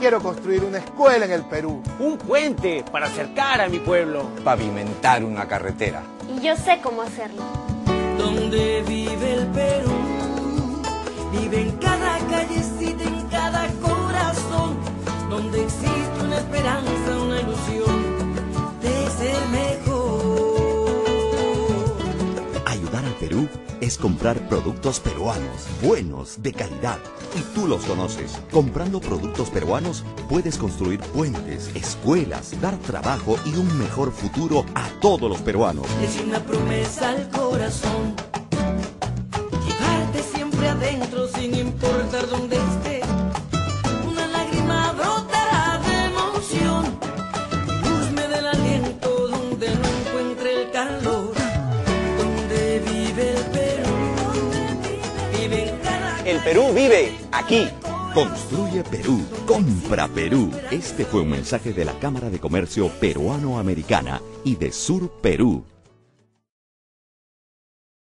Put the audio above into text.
quiero construir una escuela en el Perú. Un puente para acercar a mi pueblo. Pavimentar una carretera. Y yo sé cómo hacerlo. Donde vive el Perú, vive en cada callecita, en cada corazón, donde existe una esperanza, una ilusión de ser mejor. Ayudar al Perú es comprar productos peruanos, buenos, de calidad. Y tú los conoces. Comprando productos peruanos puedes construir puentes, escuelas, dar trabajo y un mejor futuro a todos los peruanos. Es una promesa al corazón. Llevarte siempre adentro sin importar dónde esté. Una lágrima brotará de emoción. Luz me del aliento donde no encuentre el calor. El Perú vive aquí. Construye Perú, compra Perú. Este fue un mensaje de la Cámara de Comercio Peruano-Americana y de Sur Perú.